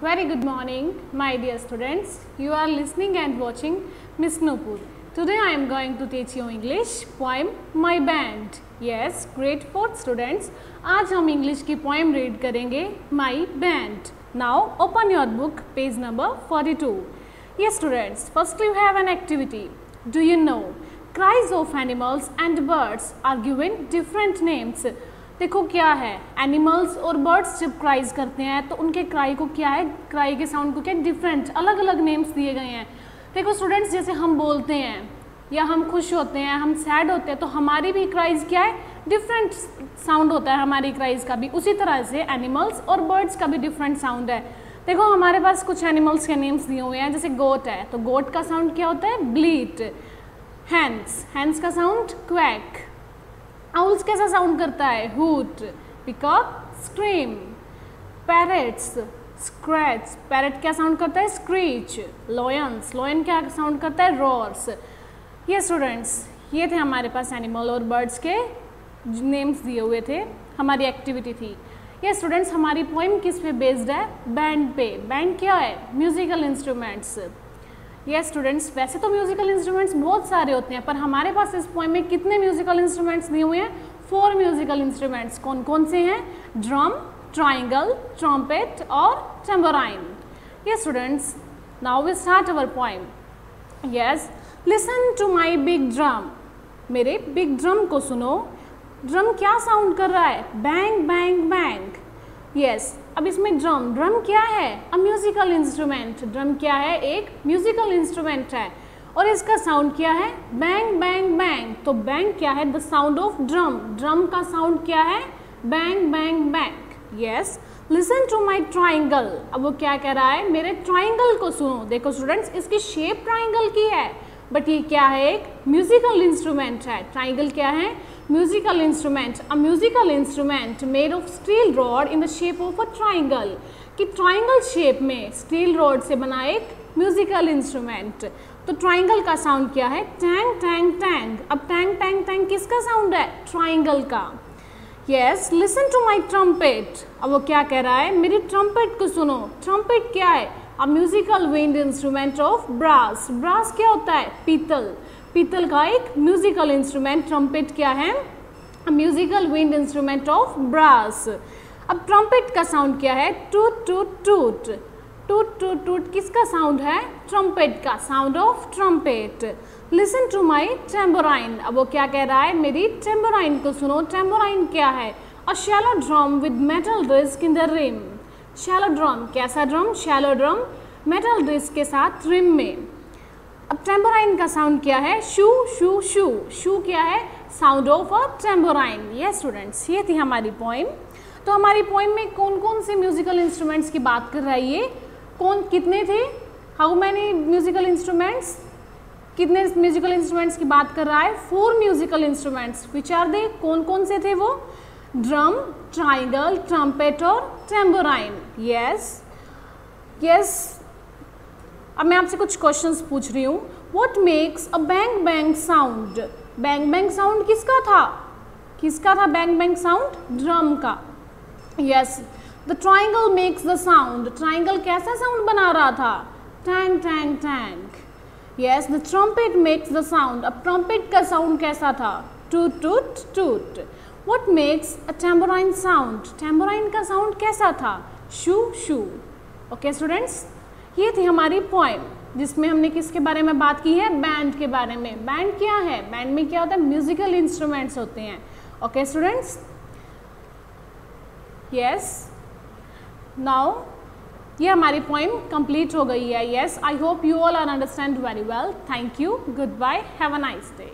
Very good morning, my dear students. You are listening and watching Miss Nupur. Today I am going to teach you English poem My Band. Yes, grade 4th students. आज हम English की poem read करेंगे My Band. Now open your book, page number 42. Yes, students. First you have an activity. Do you know? Cries of animals and birds are given different names. देखो क्या है animals और birds जब cries करते हैं तो उनके क्राई को क्या है क्राई के साउंड को क्या डिफरेंट अलग अलग नेम्स दिए गए हैं। देखो स्टूडेंट्स जैसे हम बोलते हैं, या हम खुश होते हैं, हम सैड होते हैं तो हमारी भी क्राइज क्या है डिफरेंट साउंड होता है हमारी क्राइज का भी। उसी तरह से एनिमल्स और बर्ड्स का भी डिफरेंट साउंड है। देखो हमारे पास कुछ एनिमल्स के नेम्स दिए हुए हैं, जैसे गोट है तो गोट का साउंड क्या होता है ब्लीट हैंड्स हैंड्स का साउंड क्वैक आउल्स कैसा साउंड करता है hoot peacock scream parrots scratch parrot क्या साउंड करता है? स्क्रीच लॉयंस लॉयन क्या साउंड करता है? रॉर्स ये स्टूडेंट्स ये थे हमारे पास एनिमल और बर्ड्स के नेम्स दिए हुए थे, हमारी एक्टिविटी थी। ये स्टूडेंट्स हमारी पोइम किस पे बेस्ड है? बैंड पे। बैंड क्या है? म्यूजिकल इंस्ट्रूमेंट्स ये स्टूडेंट्स वैसे तो म्यूजिकल इंस्ट्रूमेंट्स बहुत सारे होते हैं, पर हमारे पास इस पोइम में कितने म्यूजिकल इंस्ट्रूमेंट्स दिए हुए हैं? फोर म्यूजिकल इंस्ट्रूमेंट्स कौन कौन से हैं? ड्रम ट्राइंगल ट्रम्पेट और टेम्बोराइन ये students now we start our poem yes listen to my big drum मेरे बिग ड्रम को सुनो। ड्रम क्या साउंड कर रहा है? बैंग बैंग बैंग यस अब इसमें ड्रम ड्रम क्या है? अ म्यूजिकल इंस्ट्रूमेंट ड्रम क्या है? एक म्यूजिकल इंस्ट्रूमेंट है. और इसका साउंड क्या है? बैंग बैंग बैंग तो बैंग क्या है? The sound of drum drum का साउंड क्या है? Bang bang bang yes listen to my triangle अब वो क्या कह रहा है? मेरे ट्राइंगल को सुनो. देखो स्टूडेंट्स इसकी शेप ट्राइंगल की है. बट ये क्या है, एक म्यूजिकल इंस्ट्रूमेंट है। ट्राइंगल क्या है? Musical instrument a musical instrument made of steel rod in the shape of a triangle कि ट्राइंगल शेप में स्टील रॉड से बना एक म्यूजिकल इंस्ट्रूमेंट तो ट्राइंगल का साउंड क्या है? टैंग टैंग टैंग अब टैंग टैंग टैंग किसका साउंड है? ट्राइंगल का। Yes listen to my trumpet अब वो क्या कह रहा है? मेरी ट्रम्पेट को सुनो। ट्रम्पेट क्या है? A musical wind instrument of brass brass क्या होता है? पीतल. पीतल का एक म्यूजिकल इंस्ट्रूमेंट ट्रम्पेट क्या है? Musical wind instrument of brass अब ट्रम्पेट का साउंड क्या है? टूट टूट टूट टूट टूट टूट किसका साउंड है? ट्रम्पेट का. Sound of trumpet listen to my tambourine अब वो क्या कह रहा है? मेरी टेम्बोराइन को सुनो. टेम्बोराइन क्या है? A shallow drum with metal disc in the rim shallow drum कैसा drum shallow drum metal disc के साथ रिम में। अब टेम्बोराइन का साउंड क्या है? शू शू शू शू क्या है? साउंड ऑफ़ अ टेम्बोराइन ये स्टूडेंट्स ये थी हमारी पोइम तो हमारी पोइम में कौन कौन से म्यूजिकल इंस्ट्रूमेंट्स की बात कर रहा है ये? कौन, कितने थे? हाउ मैनी म्यूजिकल इंस्ट्रूमेंट्स कितने म्यूजिकल इंस्ट्रूमेंट्स की बात कर रहा है? Four musical instruments which are they कौन कौन से थे वो? ड्रम ट्राइंगल ट्रम्पेट और टेम्बोराइन यस यस अब मैं आपसे कुछ क्वेश्चंस पूछ रही हूँ। What makes a bang bang sound bang bang sound किसका था? किसका था बैंग बैंग साउंड ड्रम का। Yes the triangle makes the sound triangle कैसा साउंड बना रहा था? Tang tang tang yes the trumpet makes the sound अब ट्रम्पेट का साउंड कैसा था? Toot toot toot what makes a tambourine sound tambourine का साउंड कैसा था? शू शू ओके स्टूडेंट्स ये थी हमारी पोइम जिसमें हमने किसके बारे में बात की है? बैंड के बारे में। बैंड क्या है? बैंड में क्या होता है? म्यूजिकल इंस्ट्रूमेंट्स होते हैं। ओके स्टूडेंट्स यस नाउ ये हमारी पोइम कंप्लीट हो गई है। Yes I hope you all are understand very well thank you good bye have a nice day